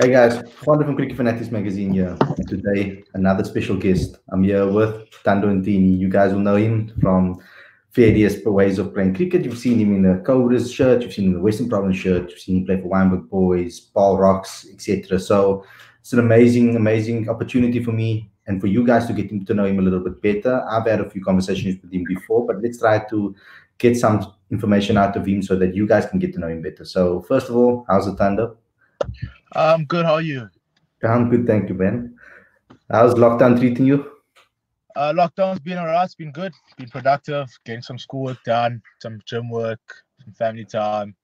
Hey guys, Father from Cricket Fanatics Magazine here. And today, another special guest. I'm here with Thando Ntini. You guys will know him from various ways of playing cricket. You've seen him in the Cobras shirt, you've seen him in the Western Province shirt, you've seen him play for Wynberg Boys, Paul Rocks, etc. So it's an amazing, amazing opportunity for me and for you guys to get to know him a little bit better. I've had a few conversations with him before, but let's try to get some information out of him so that you guys can get to know him better. So first of all, how's the Thunder? I'm good. How are you? I'm good, thank you, Ben. How's lockdown treating you? Uh, lockdown's been alright. It's been good. Been productive. Getting some schoolwork done, some gym work, some family time,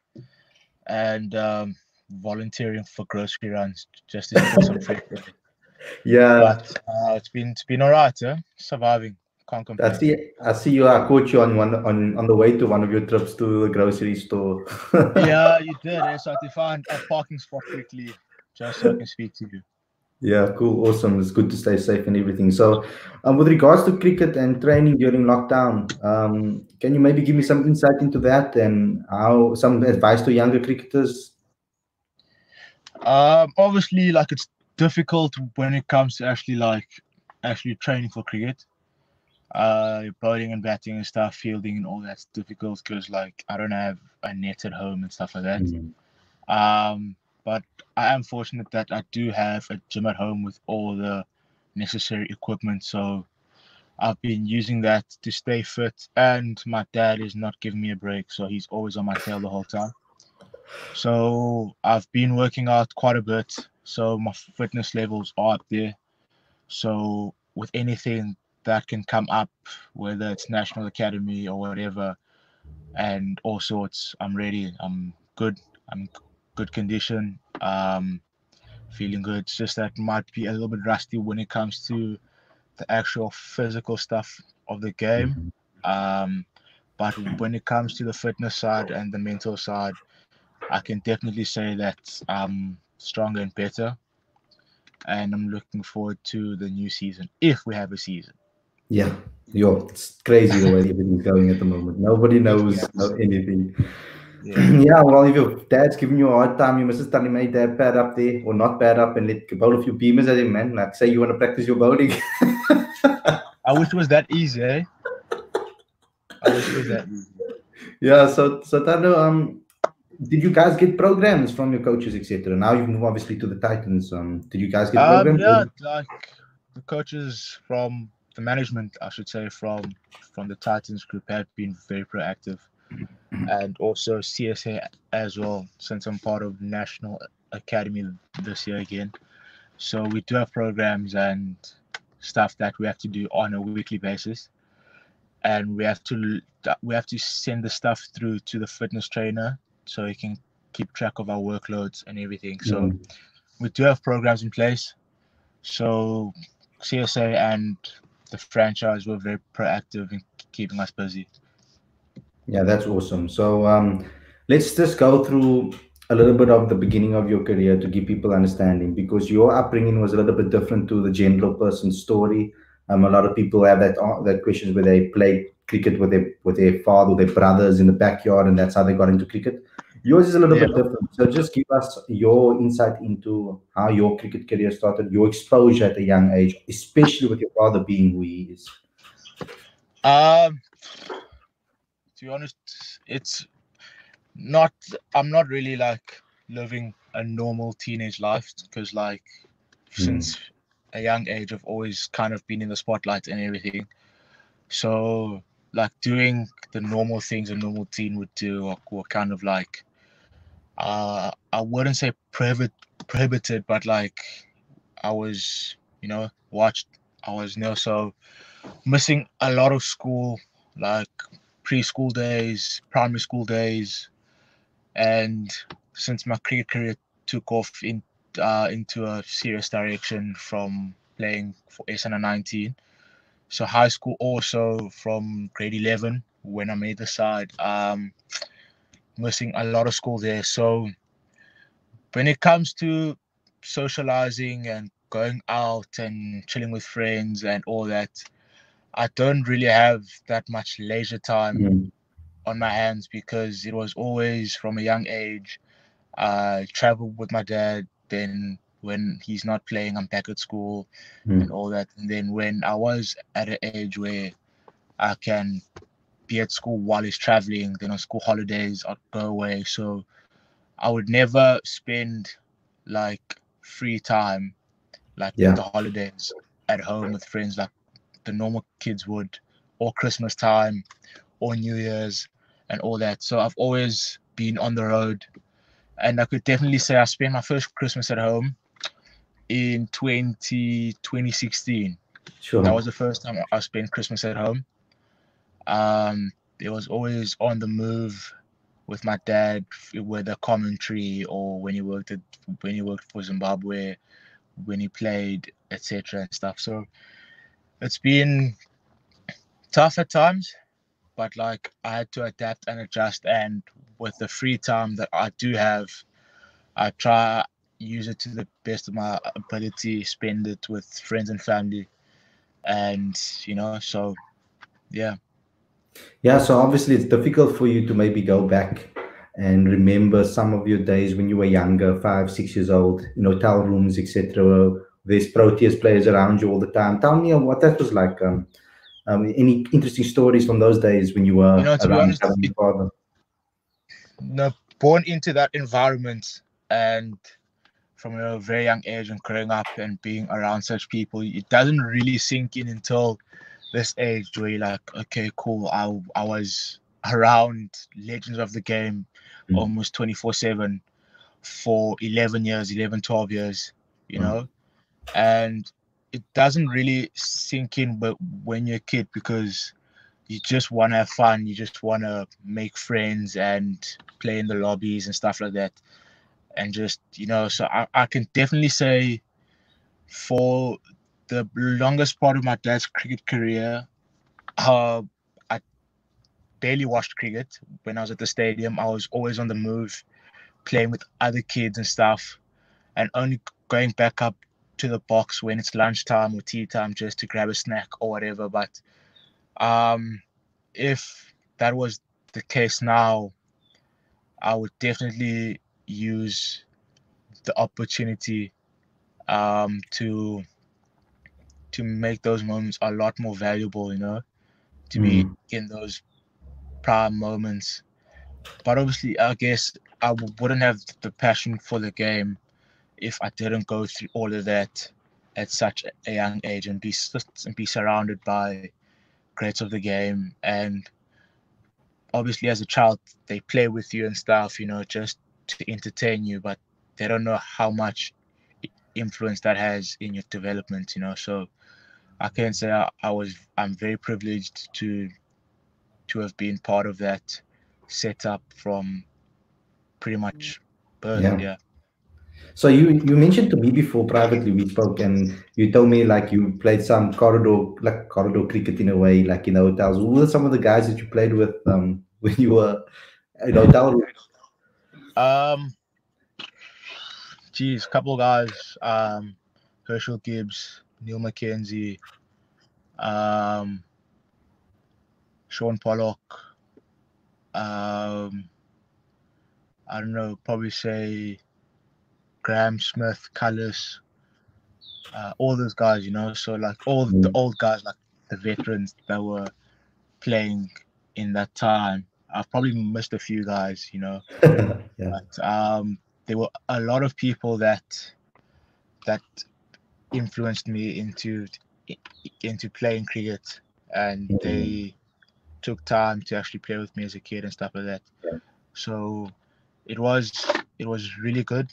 and um, volunteering for grocery runs just to get some free. Yeah, But uh, it's been it's been alright. Eh? Surviving. Can't complain. I see. I see you. I caught you on one on on the way to one of your trips to the grocery store. yeah, you did. Eh? So I found a parking spot quickly just so I can speak to you. Yeah, cool, awesome. It's good to stay safe and everything. So, um, with regards to cricket and training during lockdown, um, can you maybe give me some insight into that and how some advice to younger cricketers? Um, obviously, like it's difficult when it comes to actually like actually training for cricket. Uh, bowling and batting and stuff, fielding and all that's difficult because like I don't have a net at home and stuff like that. Mm, Um, but I am fortunate that I do have a gym at home with all the necessary equipment. So I've been using that to stay fit, and my dad is not giving me a break, so he's always on my tail the whole time. So I've been working out quite a bit, so my fitness levels are up there. So with anything that can come up, whether it's national academy or whatever, and all sorts, I'm ready. I'm good. I'm good condition. Um, feeling good. It's just that might be a little bit rusty when it comes to the actual physical stuff of the game. Um, but when it comes to the fitness side and the mental side, I can definitely say that I'm stronger and better. And I'm looking forward to the new season if we have a season. Yeah, yo, it's crazy the way everything's going at the moment. Nobody knows Yes. anything. Yeah. yeah, well, if your dad's giving you a hard time, you must just tell him, hey, dad, pad up there, or not pad up, and let bowl a few beamers at him, man. Like, say you want to practice your bowling. I wish it was that easy, eh? I wish it was that easy. yeah, so, so um, did you guys get programs from your coaches, etc.? Now you've moved obviously to the Titans. Um, did you guys get Um, programs? yeah, like the coaches from the management, I should say, from from the Titans group have been very proactive, and also CSA as well. Since I'm part of National Academy this year again, so we do have programs and stuff that we have to do on a weekly basis, and we have to we have to send the stuff through to the fitness trainer so he can keep track of our workloads and everything. So Mm. we do have programs in place. So CSA and the franchise were very proactive in keeping us busy. Yeah, that's awesome. So um, let's just go through a little bit of the beginning of your career to give people understanding because your upbringing was a little bit different to the general person's story. Um, a lot of people have that uh, that questions where they play cricket with their with their father, or their brothers in the backyard, and that's how they got into cricket. Yours is a little bit different. So just give us your insight into how your cricket career started, your exposure at a young age, especially with your father being who he is. Um, to be honest, it's not. I'm not really like living a normal teenage life because, like, since a young age, I've always kind of been in the spotlight and everything. So, like, doing the normal things a normal teen would do were, were kind of like, uh, I wouldn't say prohibit, prohibited, but like, I was, you know, watched. I was, you know, so missing a lot of school, like preschool days, primary school days, and since my cricket career took off in uh, into a serious direction from playing for SN 19, so high school also from grade 11 when I made the side, um, missing a lot of school there. So when it comes to socializing and going out and chilling with friends and all that, I don't really have that much leisure time Mm. on my hands because it was always from a young age. I traveled with my dad, then when he's not playing, I'm back at school Mm. and all that. And then when I was at an age where I can be at school while he's traveling, then on school holidays, I'd go away. So I would never spend like free time, like Yeah. the holidays at home with friends, like the normal kids would, or Christmas time, or New Year's, and all that. So I've always been on the road, and I could definitely say I spent my first Christmas at home in 20, 2016. Sure. That was the first time I spent Christmas at home. Um, it was always on the move with my dad, with the commentary, or when he worked at when he worked for Zimbabwe, when he played, etc. and stuff. So it's been tough at times, but like I had to adapt and adjust. And with the free time that I do have, I try use it to the best of my ability, spend it with friends and family, and you know, so yeah. Yeah, so obviously it's difficult for you to maybe go back and remember some of your days when you were younger, five, six years old, in hotel rooms, etc. There's Proteas players around you all the time. Tell me what that was like. Um, um, any interesting stories from those days when you were You know, around your father? no, born into that environment and from a very young age and growing up and being around such people, it doesn't really sink in until this age where you're like, okay, cool. I I was around legends of the game Mm. almost 24 7 for 11 years, 11, 12 years, you Mm. know, and it doesn't really sink in but when you're a kid because you just want to have fun you just want to make friends and play in the lobbies and stuff like that and just you know so i, I can definitely say for the longest part of my dad's cricket career uh, i barely watched cricket. When i was at the stadium i was always on the move playing with other kids and stuff and only going back up to the box when it's lunchtime or tea time just to grab a snack or whatever. But um if that was the case now i would definitely use the opportunity um to to make those moments a lot more valuable you know to be mm. in those prime moments. But obviously i guess i w- wouldn't have the passion for the game if i didn't go through all of that at such a young age and be and be surrounded by greats of the game. And obviously as a child they play with you and stuff you know just to entertain you but they don't know how much influence that has in your development you know so i can say I, I was i'm very privileged to to have been part of that setup from pretty much birth Yeah. yeah So you you mentioned to me before privately we spoke and you told me like you played some corridor like corridor cricket in a way like in the hotels. Who were some of the guys that you played with um when you were in hotel rooms? Um, geez, couple of guys. Um, Herschelle Gibbs, Neil McKenzie, um, Shaun Pollock. Um, I don't know, probably say Graeme Smith, Kallis, uh, all those guys, you know. So like all the Mm. old guys, like the veterans that were playing in that time. I've probably missed a few guys, you know yeah. but um, there were a lot of people that that influenced me into into playing cricket, and Mhm. they took time to actually play with me as a kid and stuff like that. Yeah. So it was it was really good.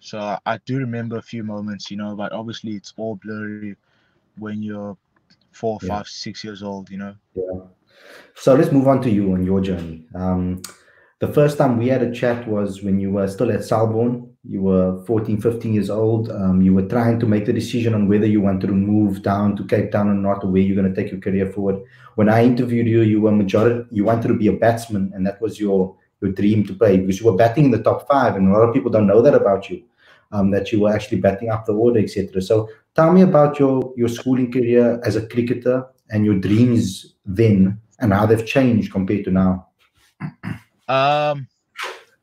So I, do remember a few moments, you know, but obviously it's all blurry when you're four, Yeah. five, six years old, you know. Yeah. So let's move on to you on your journey. Um, the first time we had a chat was when you were still at Selborne. You were 14, 15 years old. Um, you were trying to make the decision on whether you wanted to move down to Cape Town or not, or where you're going to take your career forward. When I interviewed you, you were majority, you wanted to be a batsman, and that was your your dream to play because you were batting in the top five, and a lot of people don't know that about you, um, that you were actually batting up the order, etc. So tell me about your your schooling career as a cricketer and your dreams then and how they've changed compared to now. Um,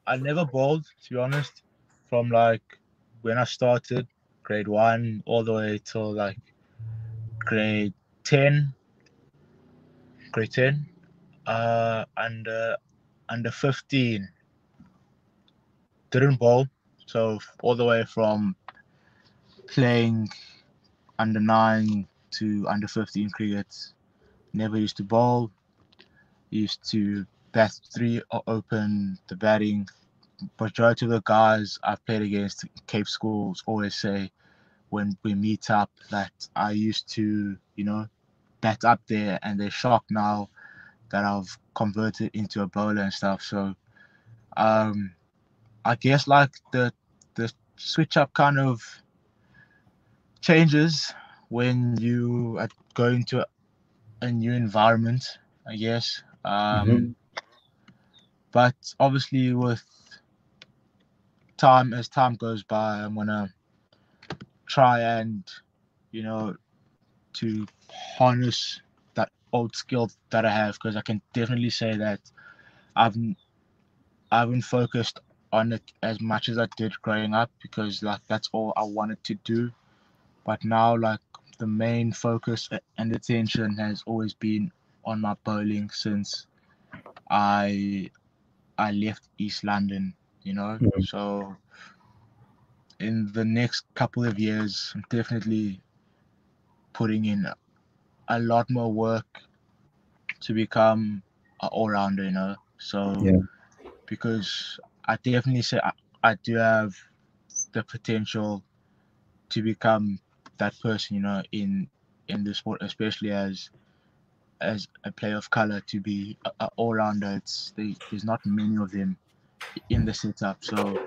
I never bowled to be honest. From like when I started, grade one all the way till like grade 10 grade 10 uh under under 15 didn't bowl so all the way from playing under 9 to under 15 cricket never used to bowl. Used to bat three or open the batting majority of the guys I've played against Cape schools always say when we meet up that I used to, you know, bat up there and they're shocked now that I've converted into a bowler and stuff. So um I guess like the the switch up kind of changes when you are going to a new environment, I guess. Um mm-hmm. But obviously with time as time goes by I'm gonna try and you know to harness that old skill that I have because I can definitely say that I've I haven't focused on it as much as I did growing up because like that's all I wanted to do. But now like the main focus and attention has always been on my bowling since I I left East London, you know. Mm-hmm. So in the next couple of years, I'm definitely putting in a lot more work to become an all rounder, you know. So, yeah. because I definitely say I, I do have the potential to become that person, you know, in in the sport, especially as as a player of color to be an all rounder. It's there's not many of them in the setup, so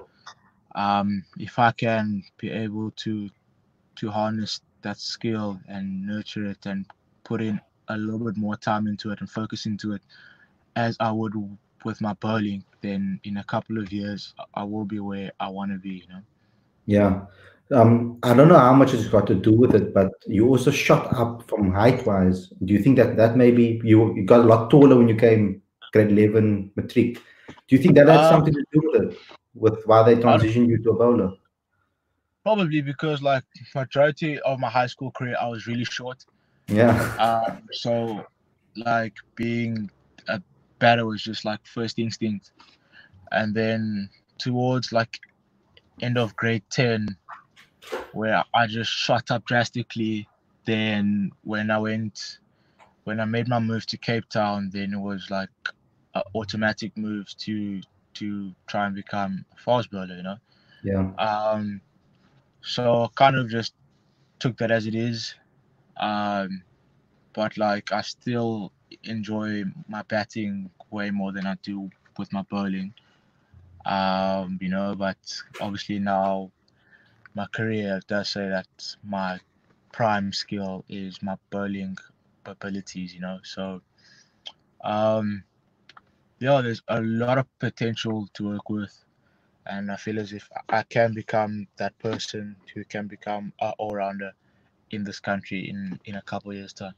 um, if I can be able to to harness that skill and nurture it and put in a little bit more time into it and focus into it as I would with my bowling, then in a couple of years I will be where I want to be, you know. Yeah. Um, I don't know how much it's got to do with it, but you also shot up from height wise. Do you think that that maybe you, you got a lot taller when you came grade 11 matric? Do you think that had um, something to do with it? with why they transitioned you to a bowler? Probably because like majority of my high school career, I was really short. Yeah. Um, so like being a batter was just like first instinct, and then towards like end of grade ten, where I just shot up drastically. Then when I went, when I made my move to Cape Town, then it was like automatic moves to to try and become a fast bowler, you know. Yeah. Um, so kind of just took that as it is. Um, but like I still enjoy my batting way more than I do with my bowling. Um, you know, but obviously now my career does say that my prime skill is my bowling abilities, you know. So um yeah, there's a lot of potential to work with, and I feel as if I can become that person who can become an all rounder in this country in in a couple years time.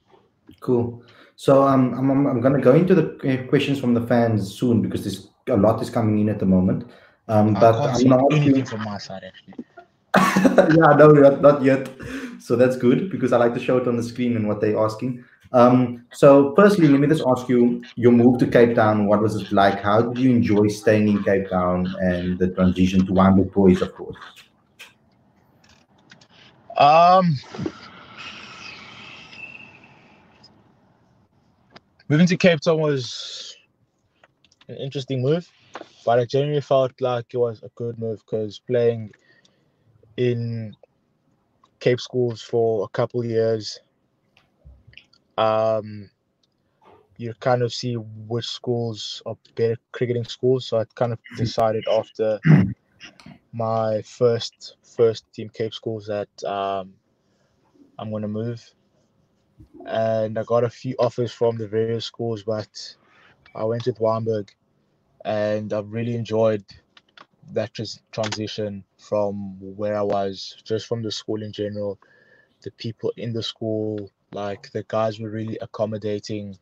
Cool. So um, I'm I'm, I'm going to go into the questions from the fans soon because there's a lot is coming in at the moment. Um, I but I'm not anything from my side actually. yeah, no, not, not yet. So that's good because I like to show it on the screen and what they're asking. Um, so, firstly, let me just ask you your move to Cape Town. What was it like? How did you enjoy staying in Cape Town and the transition to Wynberg Boys, of course? Um, moving to Cape Town was an interesting move, but I genuinely felt like it was a good move because playing in Cape schools for a couple years um, you kind of see which schools are better cricketing schools. So I kind of decided after my first first team Cape schools that um, I'm gonna move, and I got a few offers from the various schools, but I went with Wynberg, and I've really enjoyed that just transition from where I was, just from the school in general, the people in the school, like the guys were really accommodating,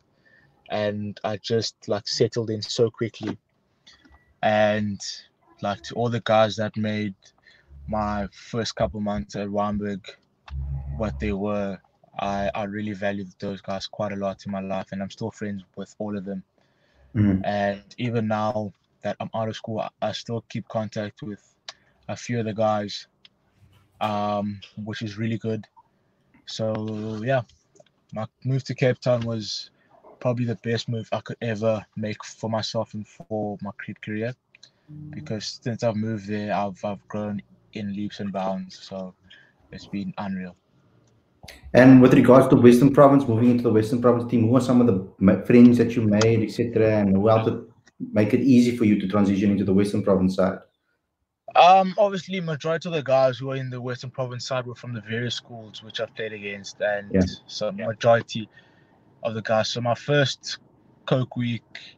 and I just like settled in so quickly. And like to all the guys that made my first couple months at Wynberg, what they were, I, I really valued those guys quite a lot in my life, and I'm still friends with all of them. Mm. And even now that I'm out of school, I, still keep contact with a few of the guys, um, which is really good. So yeah, my move to Cape Town was probably the best move I could ever make for myself and for my career. Because since I've moved there, I've I've grown in leaps and bounds. So it's been unreal. And with regards to Western Province, moving into the Western Province team, who are some of the friends that you made, etc., and who helped make it easy for you to transition into the Western Province side? Um, obviously, majority of the guys who are in the Western Province side were from the various schools which I've played against, and Yeah. so majority of the guys. So my first Coke week,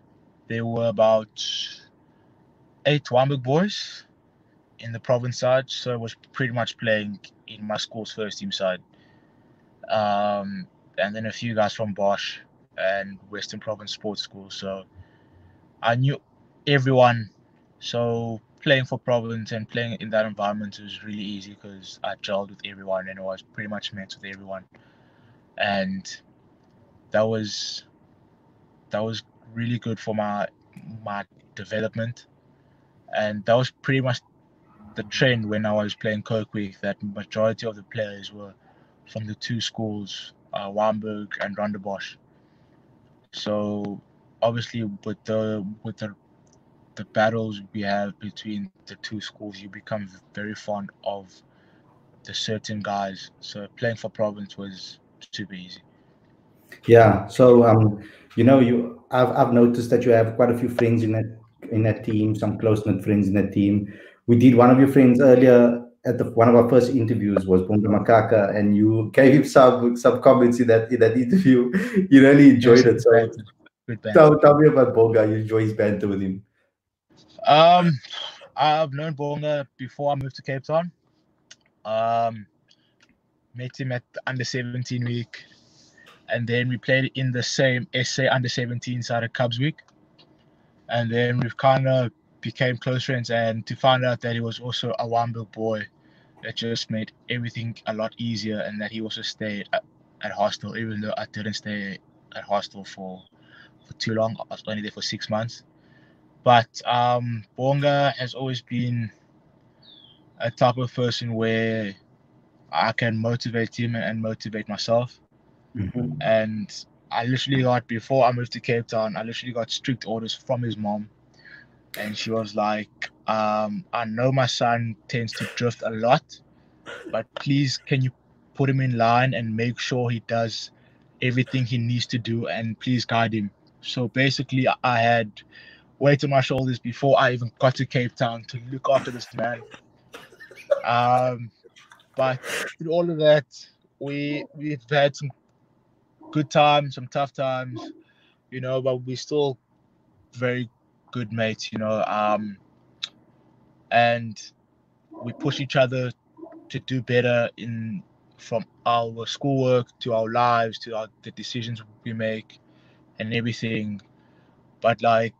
there were about eight Wynberg boys in the province side, so I was pretty much playing in my school's first team side. Um, and then a few guys from Bosch and Western Province Sports School. So I knew everyone. So playing for Province and playing in that environment was really easy because I gelled with everyone and I was pretty much met with everyone. And that was that was really good for my my development. And that was pretty much the trend when I was playing Week that majority of the players were from the two schools, uh, and Rondebosch. So obviously with the with the the battles we have between the two schools, you become very fond of the certain guys. So playing for province was super easy. Yeah. So um, you know, you I've I've noticed that you have quite a few friends in that in that team, some close knit friends in that team. We did one of your friends earlier at the one of our first interviews was Bonga Makaka, and you gave him some some comments in that in that interview. You really enjoyed it. So Good band. tell, tell me about Bonga. You enjoy his banter with him. Um, I've known Bonga before I moved to Cape Town. Um, met him at the under 17 week, and then we played in the same SA under 17 side of Cubs week, and then we've kind of became close friends. And to find out that he was also a Wynberg boy, it just made everything a lot easier. And that he also stayed at, at hostel, even though I didn't stay at hostel for for too long. I was only there for six months. But um, Bonga has always been a type of person where I can motivate him and motivate myself. And I literally got before I moved to Cape Town, I literally got strict orders from his mom, and she was like, um, "I know my son tends to drift a lot, but please, can you put him in line and make sure he does everything he needs to do, and please guide him." So basically, I- had weight on my shoulders before I even got to Cape Town to look after this man. Um, but through all of that, we we've had some good times, some tough times, you know, but we're still very good mates, you know. Um, and we push each other to do better in from our schoolwork to our lives to our, the decisions we make and everything. But like,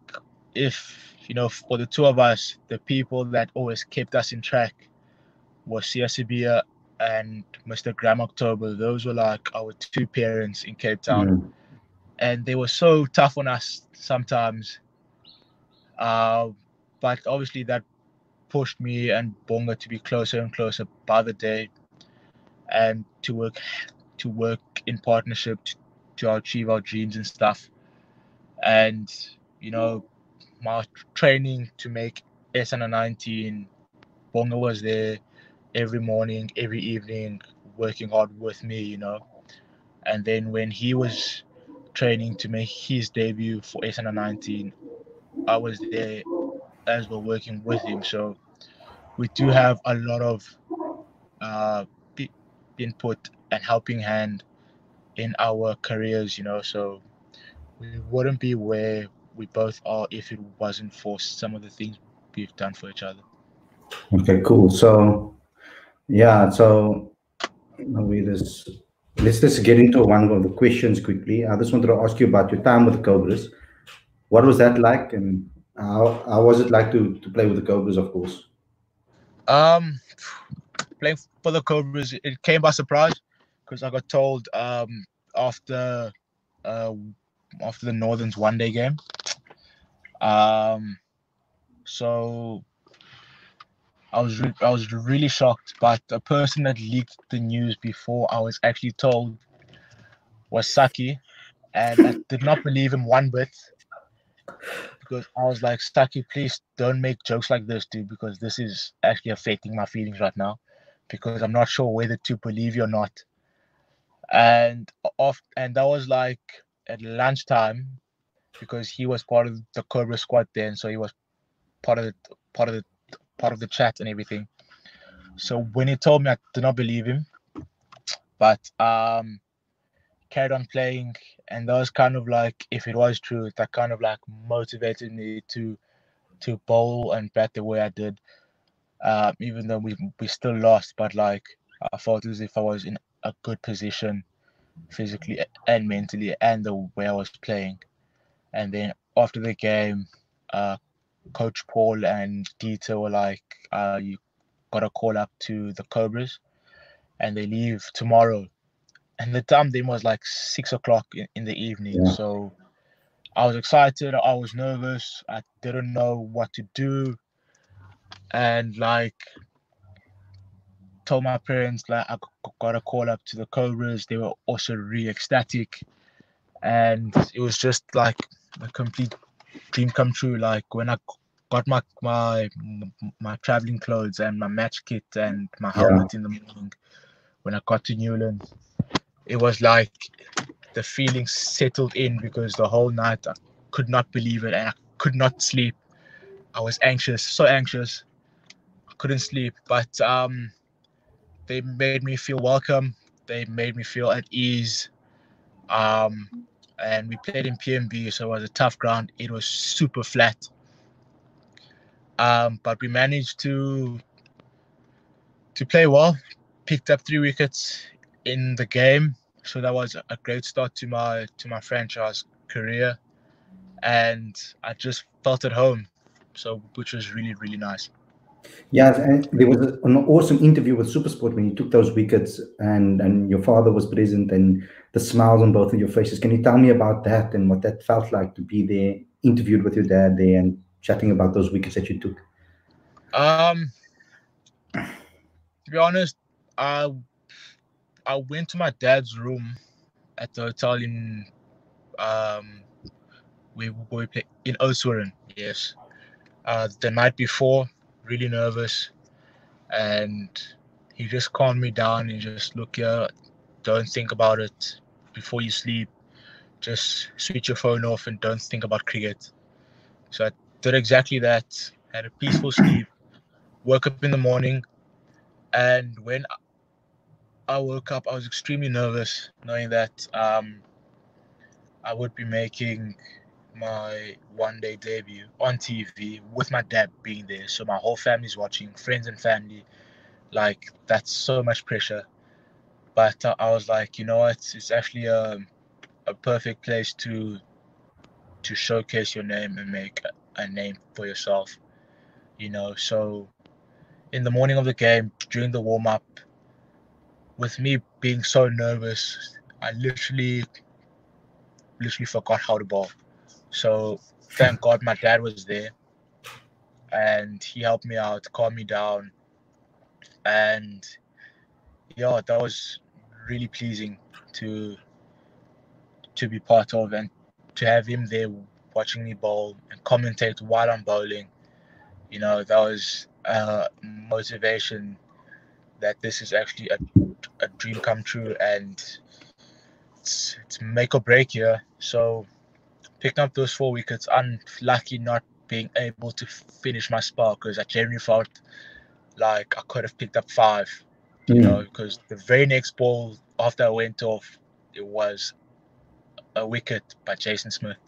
if you know, for the two of us, the people that always kept us in track was Siasibia and Mr. Graham October. Those were like our two parents in Cape Town Mm. and they were so tough on us sometimes. Uh, but obviously that pushed me and Bonga to be closer and closer by the day, and to work to work in partnership to, to achieve our dreams and stuff. And you know, my training to make SN 19, Bonga was there every morning, every evening, working hard with me. You know, and then when he was training to make his debut for SN 19, I was there as well working with him. So we do have a lot of uh, input and helping hand in our careers, you know. So we wouldn't be where we both are if it wasn't for some of the things we've done for each other. Okay, cool. So, yeah, so we just let's just get into one of the questions quickly. I just wanted to ask you about your time with the Cobras. What was that like, and how, how was it like to, to play with the Cobras, of course? Um, playing for the Cobras, it came by surprise because I got told um after uh after the Northerns one day game. Um, so I was re- I was really shocked, but the person that leaked the news before I was actually told was Saki, and I did not believe him one bit because I was like, Saki, please don't make jokes like this, dude, because this is actually affecting my feelings right now, because I'm not sure whether to believe you or not. And off, and that was like at lunchtime, because he was part of the Cobra squad then, so he was part of the part of the part of the chat and everything. So when he told me, I did not believe him, but um, carried on playing, and that was kind of like, if it was true, that kind of like motivated me to to bowl and bat the way I did. Um, even though we we still lost, but like I felt as if I was in a good position, physically and mentally, and the way I was playing. And then after the game, uh, Coach Paul and Dieter were like, uh, "You got a call up to the Cobras, and they leave tomorrow." And the time then was like six o'clock in, in the evening. Yeah. So I was excited. I was nervous. I didn't know what to do, and like told my parents like I got a call up to the Cobras. They were also really ecstatic, and it was just like a complete dream come true. Like when I got my my my traveling clothes and my match kit and my Yeah. helmet in the morning, when I got to Newlands, it was like the feeling settled in because the whole night I could not believe it and I could not sleep. I was anxious, so anxious. I couldn't sleep, but um, they made me feel welcome. They made me feel at ease. Um, and we played in PMB, so it was a tough ground. It was super flat. Um, but we managed to to play well. Picked up three wickets in the game, so that was a great start to my to my franchise career. And I just felt at home, so which was really really nice. Yeah, and there was an awesome interview with Supersport when you took those wickets, and and your father was present, and the smiles on both of your faces. Can you tell me about that and what that felt like to be there, interviewed with your dad there, and chatting about those wickets that you took? Um, to be honest, I I went to my dad's room at the hotel in um we we play in Oudtshoorn, yes. Uh, the night before, really nervous, and he just calmed me down and just look here, don't think about it before you sleep. Just switch your phone off and don't think about cricket. So I did exactly that. Had a peaceful sleep. Woke up in the morning, and when I woke up, I was extremely nervous, knowing that um, I would be making my one day debut on TV with my dad being there. So my whole family's watching, friends and family. Like, that's so much pressure. But uh, I was like, you know what? It's actually a, a perfect place to to showcase your name and make a, name for yourself. You know, so in the morning of the game, during the warm up, with me being so nervous, I literally, literally forgot how to bowl. So thank God my dad was there, and he helped me out, calmed me down, and yeah, that was really pleasing to to be part of and to have him there watching me bowl and commentate while I'm bowling. You know, that was uh, motivation that this is actually a, a dream come true and it's, it's make or break here. So picking up those four wickets, unlucky not being able to finish my spell because I genuinely felt like I could have picked up five, you Mm. know, because the very next ball after I went off, it was a wicket by Jason Smith,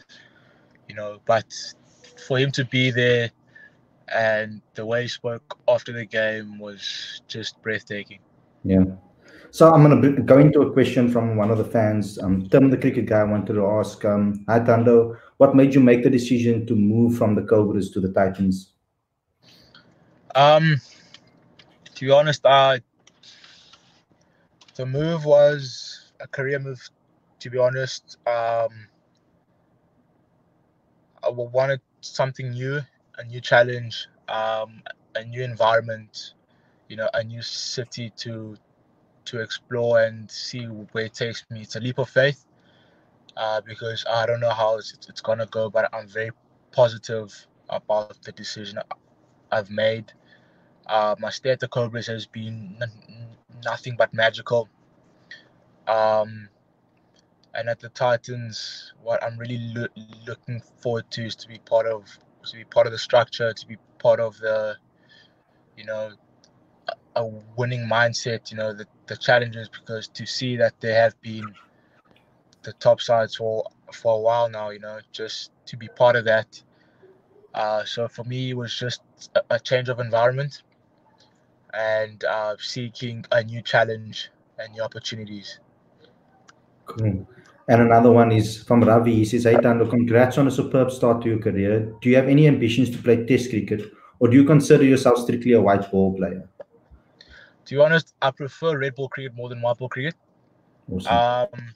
you know, but for him to be there and the way he spoke after the game was just breathtaking. Yeah. So I'm going to go into a question from one of the fans. Um, Tim, the cricket guy, wanted to ask, um, Hi, Thando, what made you make the decision to move from the Cobras to the Titans? Um, to be honest, I the move was a career move. To be honest, um, I wanted something new, a new challenge, um, a new environment, you know, a new city to to explore and see where it takes me. It's a leap of faith uh, because I don't know how it's, it's gonna go, but I'm very positive about the decision I've made. Uh, my stay at the Cobras has been n- nothing but magical. Um, and at the Titans, what I'm really lo- looking forward to is to be part of to be part of the structure, to be part of the, you know, a, winning mindset. You know, the the challenges because to see that they have been the top sides for for a while now. You know, just to be part of that. Uh, so for me, it was just a, a change of environment and uh, seeking a new challenge and new opportunities. Cool. And another one is from Ravi. He says, Hey Thando, congrats on a superb start to your career. Do you have any ambitions to play test cricket or do you consider yourself strictly a white ball player? To be honest, I prefer red ball cricket more than white ball cricket. Awesome. Um,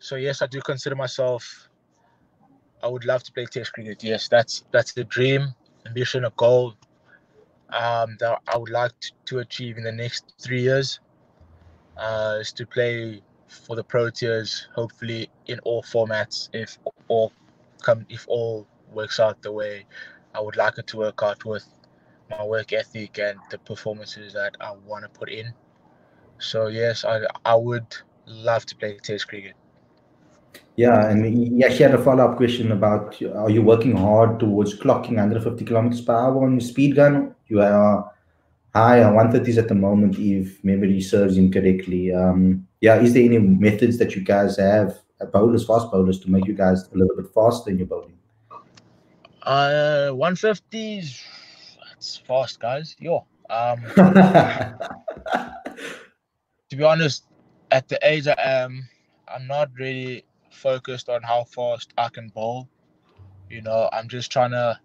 so yes, I do consider myself. I would love to play Test cricket. Yes, that's that's the dream, ambition, a goal um, that I would like to, to achieve in the next three years. Uh, is to play for the pro Proteas, hopefully in all formats. If all come, if all works out the way I would like it to work out with my work ethic and the performances that I want to put in. So yes, I I would love to play Test cricket. Yeah, and yeah, she had a follow up question about are you working hard towards clocking 150 kilometers per hour on your speed gun? You are high on 130s at the moment, if memory serves him correctly. Um, yeah, is there any methods that you guys have, bowlers, fast bowlers, to make you guys a little bit faster in your bowling? Uh, 150s, that's fast, guys. Yo, um, to be honest, at the age I am, I'm not really focused on how fast I can bowl. You know, I'm just trying to,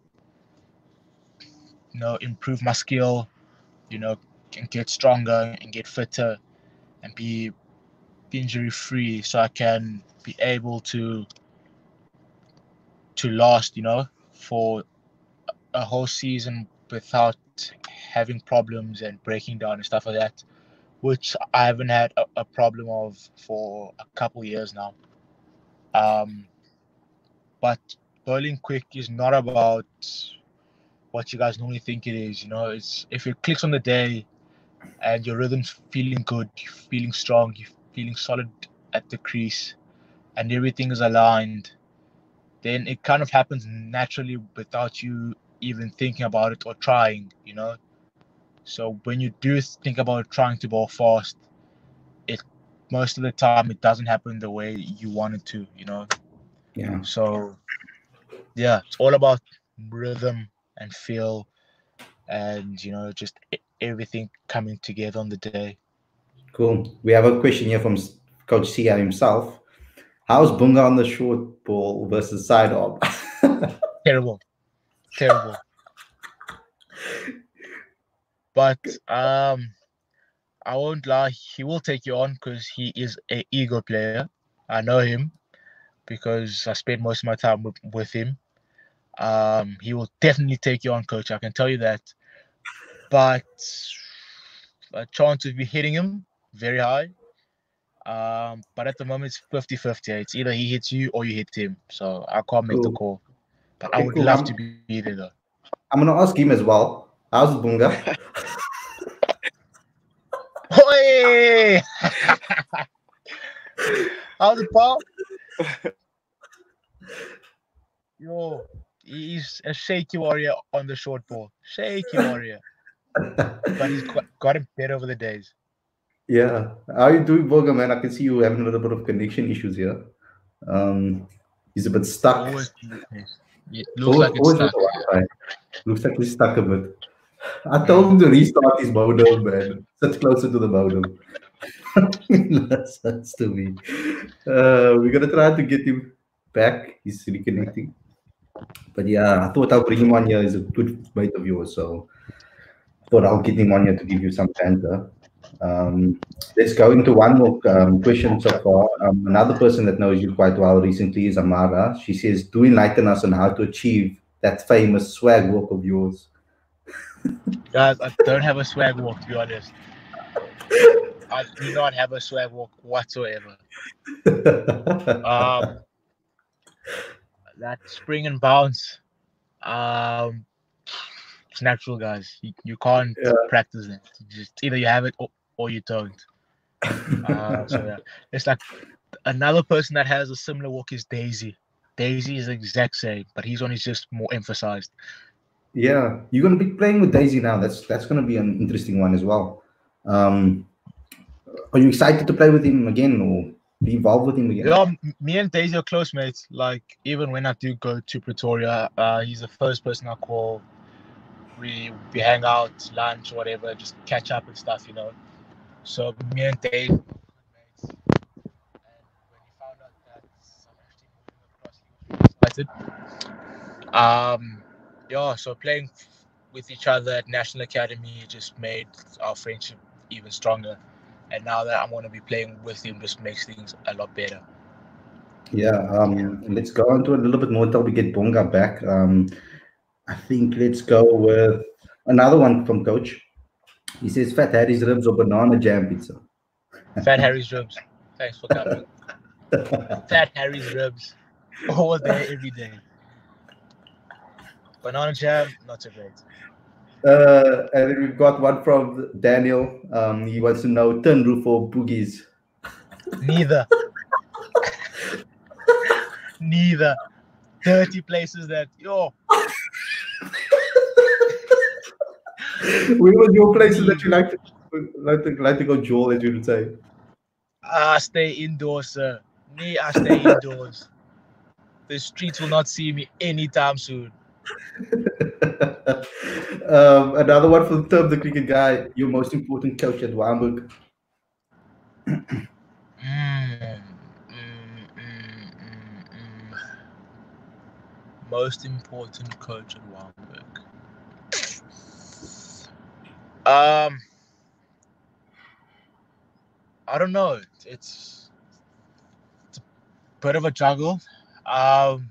you know, improve my skill, you know, and get stronger and get fitter and be injury free so I can be able to to last, you know, for a whole season without having problems and breaking down and stuff like that, which I haven't had a, a problem of for a couple years now. Um, but bowling quick is not about what you guys normally think it is. You know, it's if it clicks on the day and your rhythm's feeling good, you're feeling strong, you're feeling solid at the crease, and everything is aligned, then it kind of happens naturally without you even thinking about it or trying. You know, so when you do think about trying to bowl fast, it most of the time it doesn't happen the way you want it to, you know. Yeah. So yeah, it's all about rhythm and feel and you know just everything coming together on the day. Cool. We have a question here from Coach Sia himself. How's Bonga on the short ball versus side arm? Terrible. Terrible. But um I won't lie, he will take you on because he is a ego player. I know him because I spend most of my time with, with him. Um, he will definitely take you on, coach. I can tell you that. But a chance of you hitting him very high. Um, but at the moment it's 50 50. It's either he hits you or you hit him. So I can't make cool. the call. But okay, I would cool. love I'm, to be there though. I'm gonna ask him as well. How's Bonga? Oi! How's it, Paul? Yo, he's a shaky warrior on the short ball. Shaky warrior. but he's got, got him better over the days. Yeah. How are you doing, Bonga, man? I can see you having a little bit of connection issues here. Um, he's a bit stuck. Always, it looks always, like it's stuck. Looks like he's stuck a bit. I told him to restart his modem, man. Sit closer to the modem. That's to me. Uh, we're gonna try to get him back. He's reconnecting. But yeah, I thought I'll bring him on here as a good mate of yours. So thought I'll get him on here to give you some banter. Um, let's go into one more um, question so far. Um, another person that knows you quite well recently is Amara. She says, "Do enlighten us on how to achieve that famous swag walk of yours." Guys, I don't have a swag walk to be honest. I do not have a swag walk whatsoever. Um, that spring and bounce, um, it's natural, guys. You, you can't Yeah. practice it. Just either you have it or, or you don't. Uh, so yeah, it's like another person that has a similar walk is Daisy. Daisy is the exact same, but his one is just more emphasized. Yeah, you're gonna be playing with Daisy now. That's that's gonna be an interesting one as well. Um, are you excited to play with him again or be involved with him again? Yeah, me and Daisy are close mates. Like even when I do go to Pretoria, uh, he's the first person I call. We we hang out, lunch, whatever, just catch up and stuff, you know. So me and Dave, are mates. and when he found out that actually moving across, he was really excited. Um, yeah. So playing with each other at National Academy just made our friendship even stronger. And now that I'm going to be playing with him, just makes things a lot better. Yeah, um, let's go on to a little bit more until we get Bonga back. Um, I think let's go with another one from Coach. He says Fat Harry's ribs or banana jam pizza. Fat Harry's ribs. Thanks for coming. Fat Harry's ribs. All day, every day. Banana jam, not so great. Uh, and then we've got one from Daniel. Um, he wants to know tin roof or boogies. Neither. Neither. Dirty places that yo. Where was your places that you like to like to, like to go, Joel, as you would say? I stay indoors, sir. Me, I stay indoors. The streets will not see me anytime soon. um, another one from Tom, the cricket guy. Your most important coach at Wynberg. Mm, mm, mm. Most important coach at Wynberg. Um, I don't know. It's, it's a bit of a juggle. Um,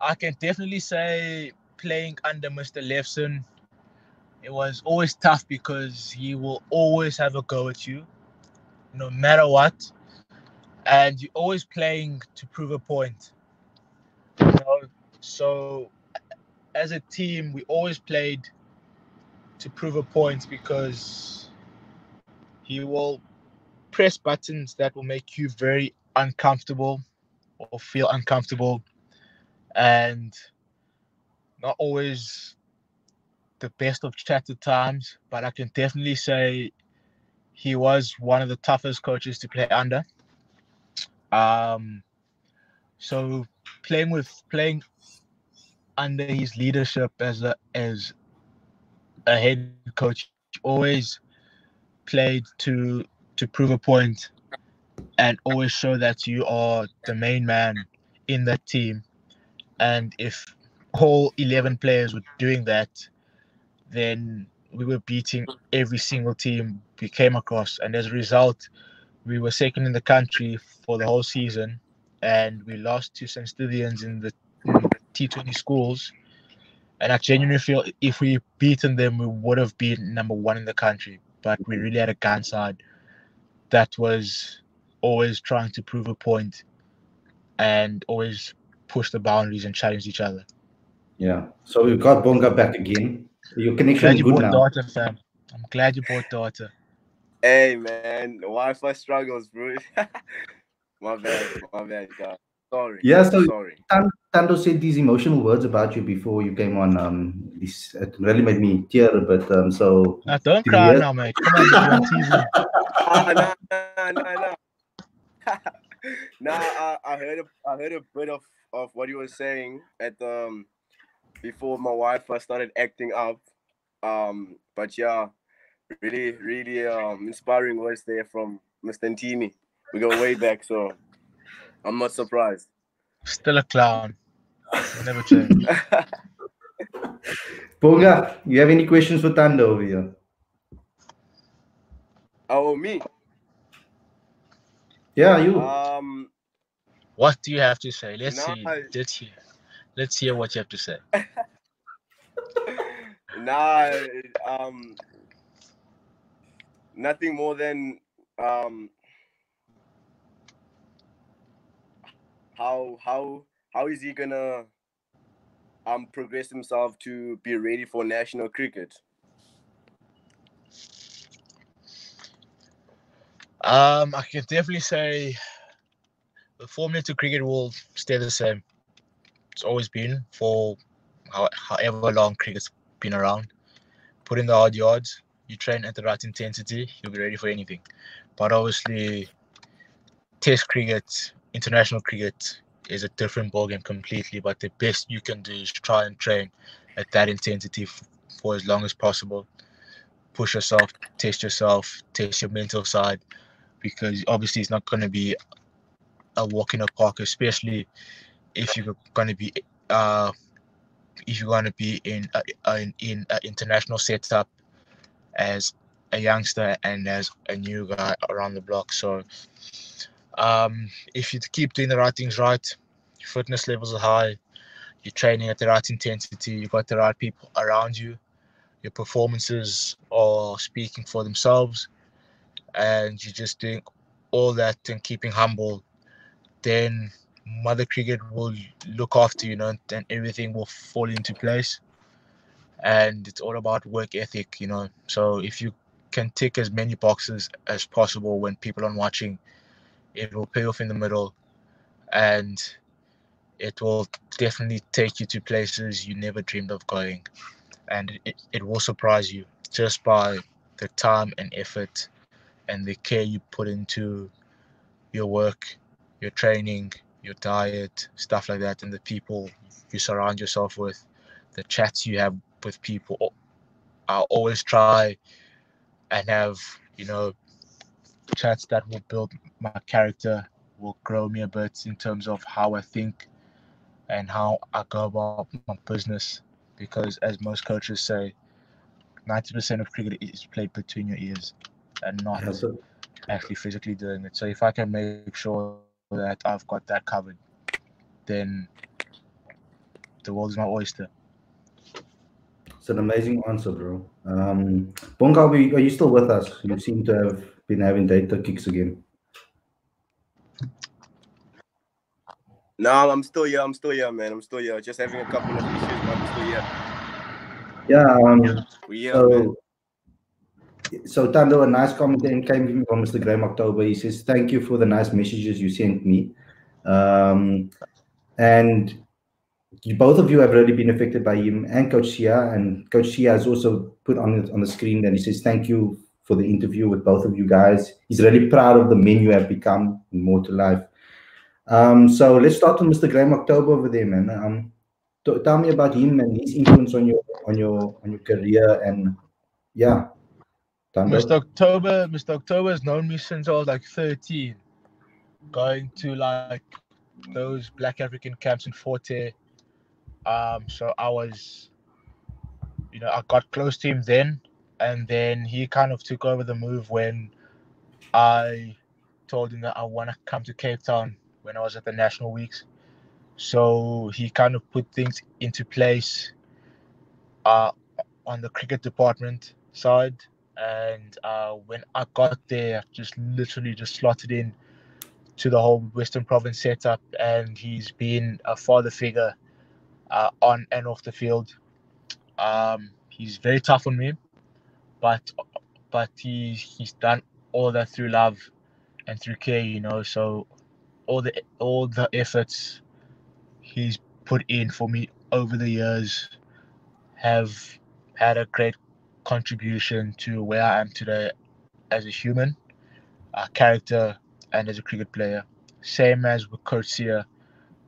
I can definitely say playing under Mr. Lefson, it was always tough because he will always have a go at you, no matter what, and you're always playing to prove a point. You know, so as a team, we always played to prove a point because he will press buttons that will make you very uncomfortable or feel uncomfortable and not always the best of chatted times, but I can definitely say he was one of the toughest coaches to play under. Um, so playing with playing under his leadership as a as a head coach, always played to to prove a point and always show that you are the main man in that team. And if all 11 players were doing that, then we were beating every single team we came across. And as a result, we were second in the country for the whole season. And we lost to St. Stithians in the, in the T20 schools. And I genuinely feel if we beaten them, we would have been number one in the country. But we really had a gun side that was always trying to prove a point and always push the boundaries and challenge each other. Yeah. So we've got Bonga back again. Your connection Glad is you good bought now. daughter, fam. I'm glad you bought daughter. Hey man, Wi-Fi struggles, bro. my bad, my bad, guys. Sorry. Yeah, so- sorry. Tan- Thando said these emotional words about you before you came on. Um, this it really made me tear a bit. Um, so Now, don't Did cry you hear? now, mate. Come on, you're on Ah, nah, nah, nah, nah. nah, I, I heard a, I heard a bit of, of what you were saying at um before my wife uh, started acting up. Um, but yeah, really, really um inspiring words there from Mr. Ntini. We go way back, so I'm not surprised. Still a clown. Never change. Bonga, you have any questions for Thando over here? Oh, me. Yeah, you. Um, What do you have to say? Let's No, see. I- Let's hear. Let's hear what you have to say. nah. Um, nothing more than um. How how how is he gonna um progress himself to be ready for national cricket? Um, I can definitely say the formula to cricket will stay the same. It's always been for how, however long cricket's been around. Put in the hard yards, you train at the right intensity, you'll be ready for anything. But obviously, Test cricket, international cricket is a different ballgame completely. But the best you can do is try and train at that intensity f- for as long as possible. Push yourself, test yourself, test your mental side, because obviously it's not going to be a walk in the park, especially if you're going to be uh, if you're going to be in a, in an international setup as a youngster and as a new guy around the block. So um, if you keep doing the right things right, your fitness levels are high, you're training at the right intensity, you've got the right people around you, your performances are speaking for themselves, and you're just doing all that and keeping humble, then Mother Cricket will look after you, you know, and everything will fall into place. And it's all about work ethic, you know. So if you can tick as many boxes as possible when people aren't watching, it will pay off in the middle and it will definitely take you to places you never dreamed of going. And it, it will surprise you just by the time and effort and the care you put into your work, your training, your diet, stuff like that, and the people you surround yourself with, the chats you have with people. I always try and have, you know, chats that will build my character, will grow me a bit in terms of how I think and how I go about my business. Because as most coaches say, 90% of cricket is played between your ears and not Yeah, so- actually physically doing it. So if I can make sure that I've got that covered, then the world is my oyster. It's an amazing answer, bro. Um, Bonga, are you still with us? You seem to have been having data kicks again. No, I'm still here. I'm still here, man. I'm still here. Just having a couple of issues, but I'm still here. Yeah. Um, We here, man. so, so Thando, a nice comment then came from Mr. Graham October. He says, "Thank you for the nice messages you sent me." Um, and you, both of you have really been affected by him and Coach Sia. And Coach Sia has also put on it on the screen that he says, "Thank you for the interview with both of you guys." He's really proud of the men you have become in more to life. Um, so let's start with Mr. Graham October over there, man. Um, t- tell me about him and his influence on your on your on your career and yeah. Mr. October, Mr. October has known me since I was like 13, going to like those Black African camps in Forte. Um, so I was, you know, I got close to him then, and then he kind of took over the move when I told him that I want to come to Cape Town when I was at the National Weeks. So he kind of put things into place uh, on the cricket department side and uh, when I got there, just literally just slotted in to the whole Western Province setup, and he's been a father figure uh, on and off the field. Um, he's very tough on me, but but he he's done all that through love and through care, you know. So all the all the efforts he's put in for me over the years have had a great contribution to where I am today as a human, a character, and as a cricket player. Same as with Coach.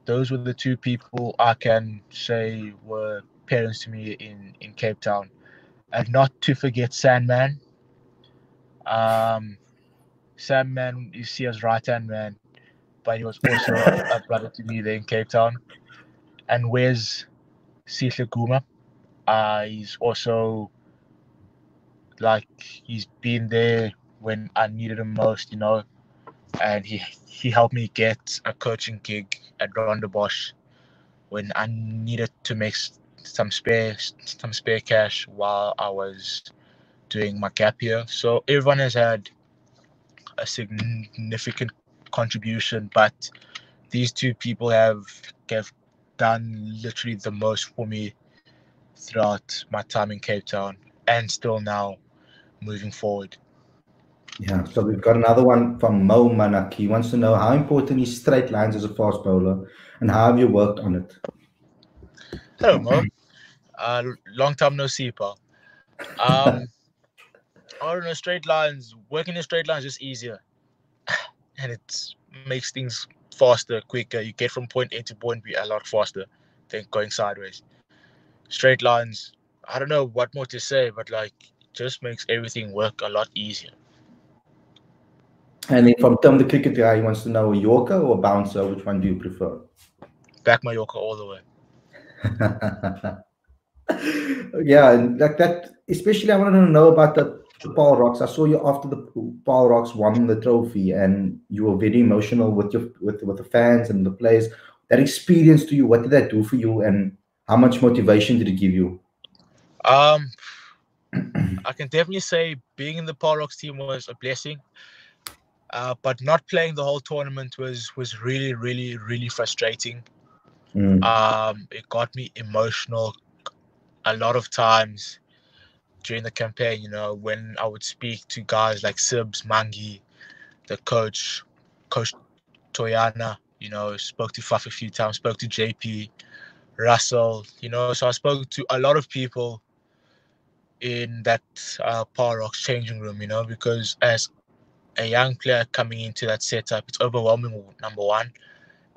Those were the two people I can say were parents to me in, in Cape Town. And not to forget Sandman. Um, Sandman is Sia's right hand man, but he was also a brother to me there in Cape Town. And where's Sihle Guma? Uh, he's also like he's been there when I needed him most, you know, and he he helped me get a coaching gig at Rondebosch when I needed to make some spare some spare cash while I was doing my gap year. So everyone has had a significant contribution, but these two people have have done literally the most for me throughout my time in Cape Town and still now moving forward. Yeah, so we've got another one from Mo Manak. He wants to know how important is straight lines as a fast bowler and how have you worked on it? Hello, Mo. Uh, long time no see, pal. Um, I don't know, straight lines, working in straight lines is easier. And it makes things faster, quicker. You get from point A to point B a lot faster than going sideways. Straight lines, I don't know what more to say, but like, just makes everything work a lot easier. And then from Tom the cricket guy, he wants to know a Yorker or a bouncer. Which one do you prefer? Back my Yorker all the way. yeah, like that. Especially, I wanted to know about the, the Paarl Rocks. I saw you after the Paarl Rocks won the trophy, and you were very emotional with your with with the fans and the players. That experience to you, what did that do for you, and how much motivation did it give you? Um, I can definitely say being in the Paarl Rocks team was a blessing. Uh, but not playing the whole tournament was was really, really, really frustrating. Mm. Um, it got me emotional a lot of times during the campaign. You know, when I would speak to guys like Sibs, Mangi, the coach, Coach Toyana. You know, spoke to Faf a few times, spoke to JP, Russell. You know, so I spoke to a lot of people in that uh, Paarl Rocks changing room. You know, because as a young player coming into that setup, it's overwhelming. Number one,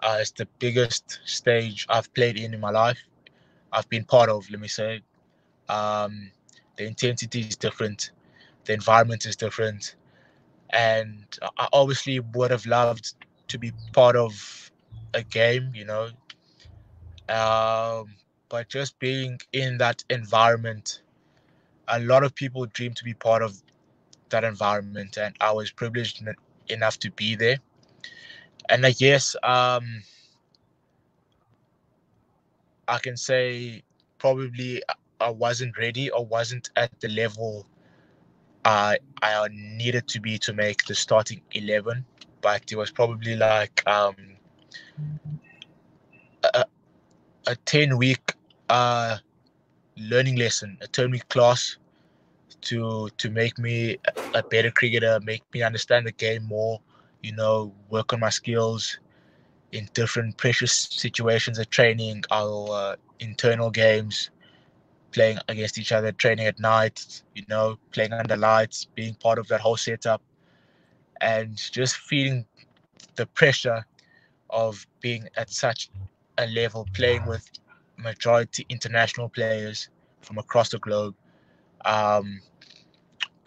uh, it's the biggest stage I've played in in my life. I've been part of. Let me say, um, the intensity is different, the environment is different, and I obviously would have loved to be part of a game. You know, um, but just being in that environment, a lot of people dream to be part of that environment, and I was privileged enough to be there. And I guess um, I can say probably I wasn't ready or wasn't at the level I I needed to be to make the starting eleven, but it was probably like um, a, a ten week uh, learning lesson, a ten week class to to make me a better cricketer, make me understand the game more, you know, work on my skills in different pressure situations of training, our uh, internal games, playing against each other, training at night, you know, playing under lights, being part of that whole setup, and just feeling the pressure of being at such a level, playing with majority international players from across the globe. Um,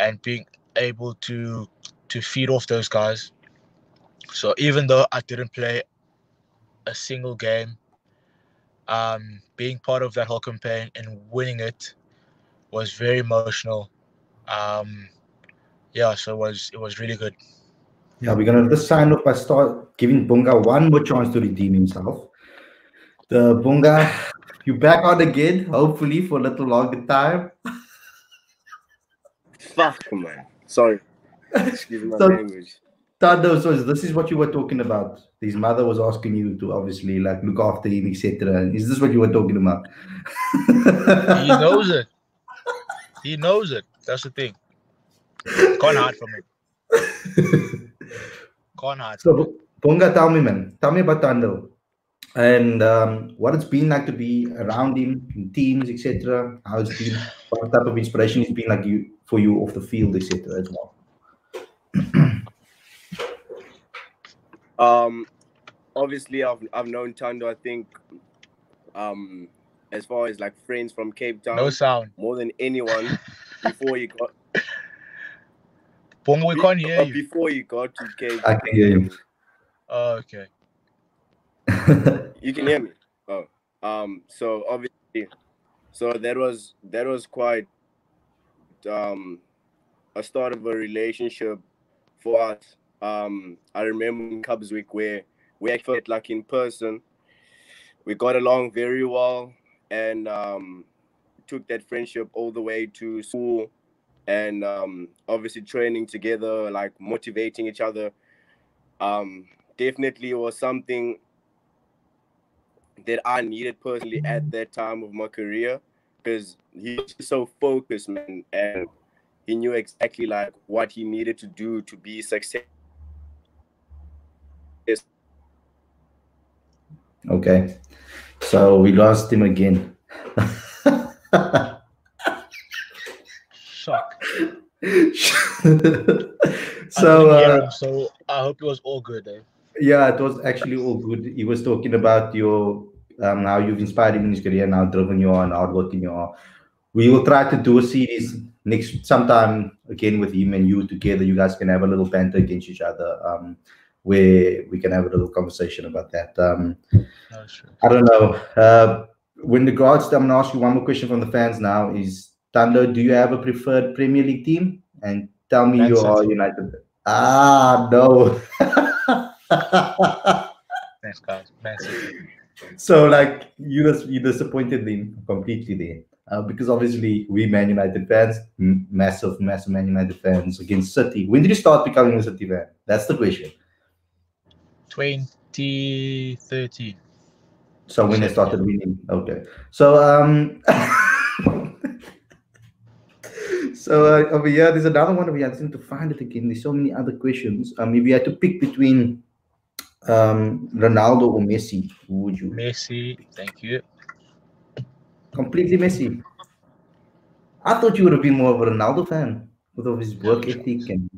and being able to to feed off those guys. So even though I didn't play a single game, um, being part of that whole campaign and winning it was very emotional. Um, yeah, so it was it was really good. Yeah, we're gonna just sign off by start giving Bonga one more chance to redeem himself. The Bonga, you back on again, hopefully for a little longer time. Fuck, man. Sorry. Excuse my So- language. Thando, so this is what you were talking about. His mother was asking you to obviously like look after him, etc. Is this what you were talking about? He knows it. He knows it. That's the thing. Can't hide from it. Can't hide. So, Bonga, tell me, man, tell me about Thando and um, what it's been like to be around him in teams, etc. How it's been, what type of inspiration it's been like you for you off the field, etc. As well. Um, obviously, I've I've known Thando. I think, um, as far as like friends from Cape Town, No sound. more than anyone before you got Bonga, we can't hear you. before you got to Cape. I can hear you. Oh, okay. You can hear me. Oh, um. So obviously, so that was that was quite um a start of a relationship for us. Um, I remember in Cubs Week where we actually met like in person. We got along very well and um, took that friendship all the way to school and um, obviously training together, like motivating each other. Um, definitely was something that I needed personally at that time of my career because he's so focused, man, and he knew exactly like what he needed to do to be successful. Okay, so we lost him again. Shock. so, I uh, him, so I hope it was all good. Eh? yeah, it was actually all good. He was talking about your um, how you've inspired him in his career, and how driven you are, and hardworking you are. We will try to do a series next sometime again with him and you together. You guys can have a little banter against each other, um, where we can have a little conversation about that. Um, sure. I don't know. Uh, when regards, to, I'm gonna ask you one more question from the fans now. Is Thunder? Do you have a preferred Premier League team? And tell me you are United. Ah, no. Thanks, guys. So like you dis- you disappointed them completely there. Uh, because obviously we Man United fans, massive, massive Man United fans against City. When did you start becoming a City fan? That's the question. 2013. So when they started winning, okay. So um, so uh, over here, there's another one. We had to find it again. There's so many other questions. Um, if you had to pick between um Ronaldo or Messi, who would you? Messi. Thank you. Completely Messi. I thought you would have been more of a Ronaldo fan with all his work ethic and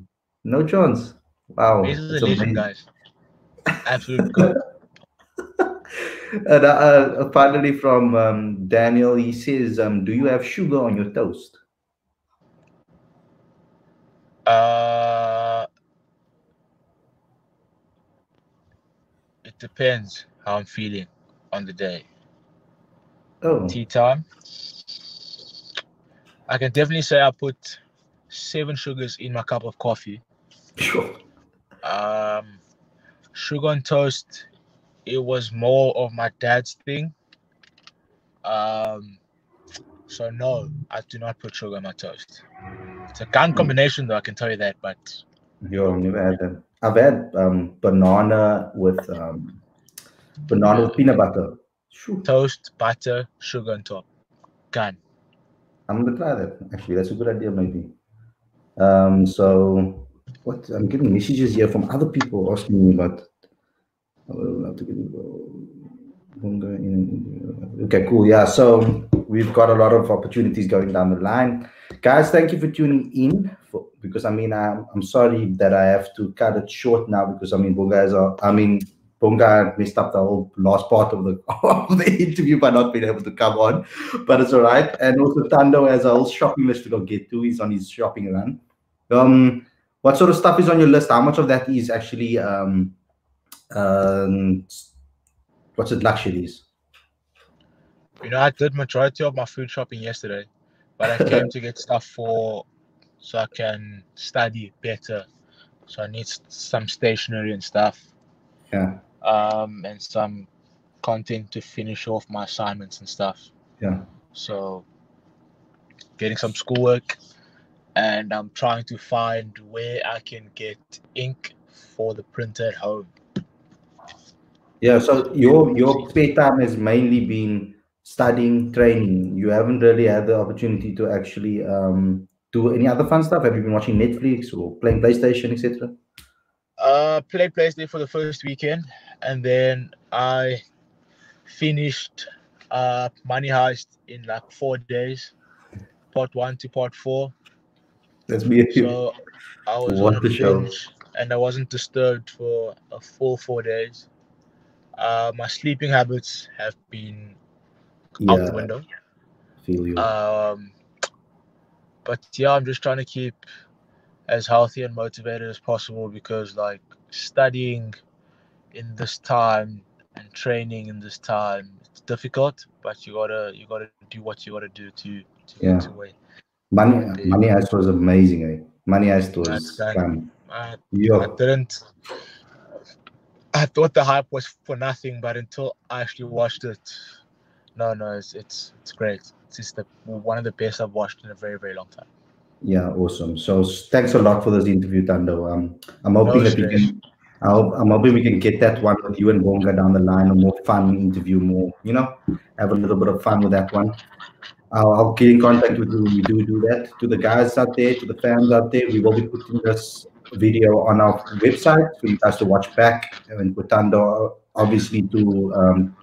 no chance. Wow, that's a legend, guys. Absolute good. And uh, uh, finally, from um, Daniel, he says, um, "Do you have sugar on your toast?" Uh, it depends how I'm feeling on the day. Oh, Tea time. I can definitely say I put seven sugars in my cup of coffee. sure. Um, sugar on toast. It was more of my dad's thing. Um, so no, I do not put sugar on my toast. It's a gun Hmm. combination, though. I can tell you that. But Yo, I've never had that. I've had um, banana with um, banana with peanut butter. Shoo. toast, butter, sugar on top. Gun. I'm gonna try that. Actually, that's a good idea, maybe. Um, so what? I'm getting messages here from other people asking me about. Uh, get uh, Bonga in- uh, Okay, cool. Yeah, so we've got a lot of opportunities going down the line, guys. Thank you for tuning in. For, because I mean, I'm, I'm sorry that I have to cut it short now because I mean, Bonga is a, I mean, Bonga messed up the whole last part of the of the interview by not being able to come on, but it's all right. And also, Tando has a whole shopping list to go get to. He's on his shopping run. Um, what sort of stuff is on your list? How much of that is actually um, um, what's it luxuries? You know, I did majority of my food shopping yesterday, but I came to get stuff for so I can study better. So I need some stationery and stuff, Yeah, um, and some content to finish off my assignments and stuff. yeah. So getting some schoolwork, and I'm trying to find where I can get ink for the printer at home. Yeah, so your your spare time has mainly been studying, training. You haven't really had the opportunity to actually um, do any other fun stuff. Have you been watching Netflix or playing PlayStation, etc.? Uh, played PlayStation for the first weekend, and then I finished uh Money Heist in like four days, part one to part four. That's me. So I was What on a show. and I wasn't disturbed for a full four days. Uh, my sleeping habits have been out the window. feel you. Um, but yeah, I'm just trying to keep as healthy and motivated as possible because, like, studying in this time and training in this time. It's difficult, but you gotta you gotta do what you gotta do to to Yeah. to where. Money. Money Heist was amazing, eh? Money Heist was That's fun. I, I didn't. I thought the hype was for nothing, but until I actually watched it, no, no, it's it's it's great. It's just the one of the best I've watched in a very very long time. yeah, awesome. So thanks a lot for this interview, Thando. Um, I'm hoping No that we can. I hope, I'm hoping we can get that one with you and Bonga down the line, a more fun interview, more you know, have a little bit of fun with that one. I'll, I'll get in contact with you when we do do that. To the guys out there, to the fans out there, we will be putting this video on our website for you guys to watch back and with Thando, obviously to um,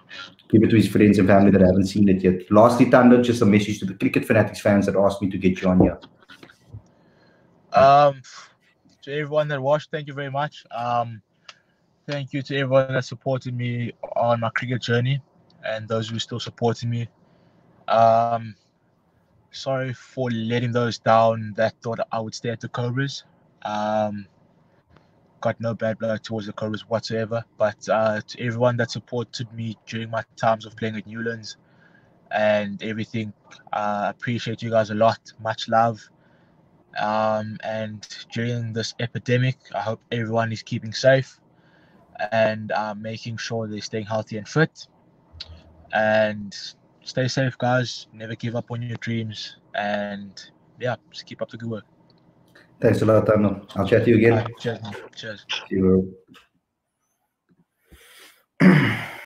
give it to his friends and family that haven't seen it yet. Lastly, Thando, just a message to the cricket fanatics fans that asked me to get you on here. Um, to everyone that watched, thank you very much. Um, thank you to everyone that supported me on my cricket journey, and those who are still supporting me. Um, sorry for letting those down that thought I would stay at the Cobras. Um, got no bad blood towards the Cobras whatsoever. But uh, to everyone that supported me during my times of playing at Newlands and everything, uh, appreciate you guys a lot. Much love. Um, and during this epidemic, I hope everyone is keeping safe and uh, making sure they're staying healthy and fit. And stay safe, guys. Never give up on your dreams. And yeah, just keep up the good work. Thanks a lot, Thando. I'll chat to you again. Alright, cheers, man. Cheers. See you.